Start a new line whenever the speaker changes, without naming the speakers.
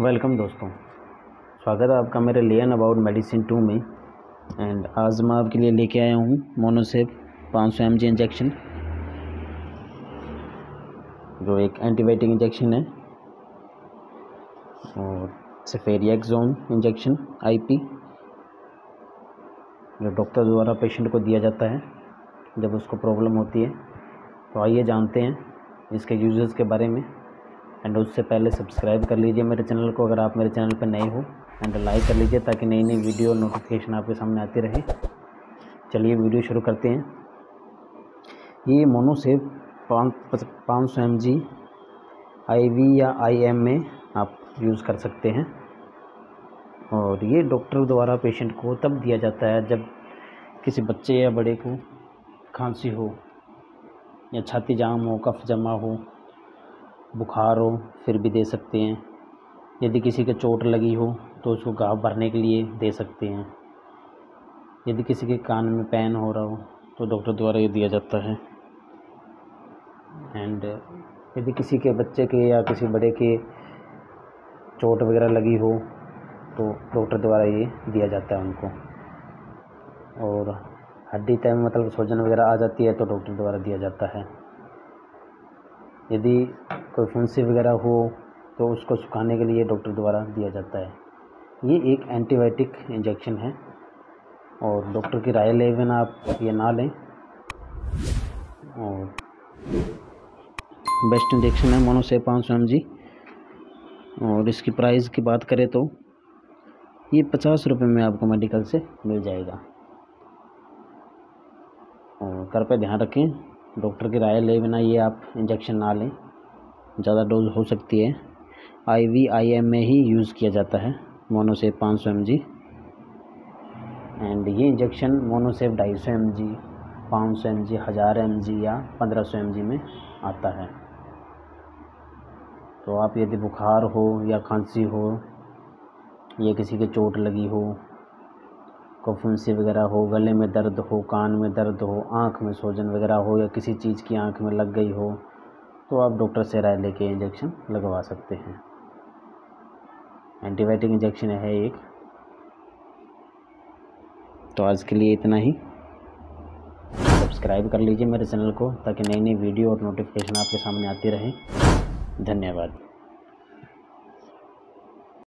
Welcome दोस्तों। स्वागत है आपका मेरे लियन अबाउट मेडिसिन टू में। एंड आज मैं आपके लिए लेके आया हूँ मोनोसेप 500 सौ इंजेक्शन जो एक एंटीबायोटिक इंजेक्शन है। और सेफेरियाक्सोन इंजेक्शन आईपी जो डॉक्टर द्वारा पेशेंट को दिया जाता है। जब उसको प्रॉब्लम होती है। तो आइए जानते हैं इसके यूजेस के बारे में। एंड उससे पहले सब्सक्राइब कर लीजिए मेरे चैनल को अगर आप मेरे चैनल पर नए हो, एंड लाइक कर लीजिए ताकि नई नई वीडियो नोटिफिकेशन आपके सामने आती रहे। चलिए वीडियो शुरू करते हैं। ये मोनोसेव पाँच पाँच सौ एम जी आई वी या आई एम में आप यूज़ कर सकते हैं। और ये डॉक्टर द्वारा पेशेंट को तब दिया जाता है जब किसी बच्चे या बड़े को खांसी हो या छाती जाम हो, कफ जमा हो बुखार हो, फिर भी दे सकते हैं। यदि किसी के चोट लगी हो तो उसको घाव भरने के लिए दे सकते हैं। यदि किसी के कान में पैन हो रहा हो तो डॉक्टर द्वारा ये दिया जाता है। एंड यदि किसी के बच्चे के या किसी बड़े के चोट वगैरह लगी हो तो डॉक्टर द्वारा ये दिया जाता है उनको। और हड्डी तय मतलब सूजन वगैरह आ जाती है तो डॉक्टर द्वारा दिया जाता है। यदि कोई फुंसी वगैरह हो तो उसको सुखाने के लिए डॉक्टर द्वारा दिया जाता है। ये एक एंटीबायोटिक इंजेक्शन है और डॉक्टर की राय ले बिना आप ये ना लें। और बेस्ट इंजेक्शन है मोनोसे पाँच सौ एम जी। और इसकी प्राइस की बात करें तो ये पचास रुपये में आपको मेडिकल से मिल जाएगा। और कर पे ध्यान रखें डॉक्टर की राय ले बिना ये आप इंजेक्शन ना लें। ज़्यादा डोज हो सकती है। आई वी आई एम में ही यूज़ किया जाता है, मोनोसेव पाँच सौ एम जी। एंड ये इंजेक्शन मोनोसेव ढाई सौ एम जी, पाँच सौ एम जी, हज़ार एम जी या पंद्रह सौ एम जी में आता है। तो आप यदि बुखार हो या खांसी हो, या किसी के चोट लगी हो कफुंसी वगैरह हो, गले में दर्द हो, कान में दर्द हो, आँख में सोजन वगैरह हो या किसी चीज़ की आँख में लग गई हो तो आप डॉक्टर से राय लेके इंजेक्शन लगवा सकते हैं। एंटीबायोटिक इंजेक्शन है एक। तो आज के लिए इतना ही। सब्सक्राइब कर लीजिए मेरे चैनल को ताकि नई नई वीडियो और नोटिफिकेशन आपके सामने आती रहे। धन्यवाद।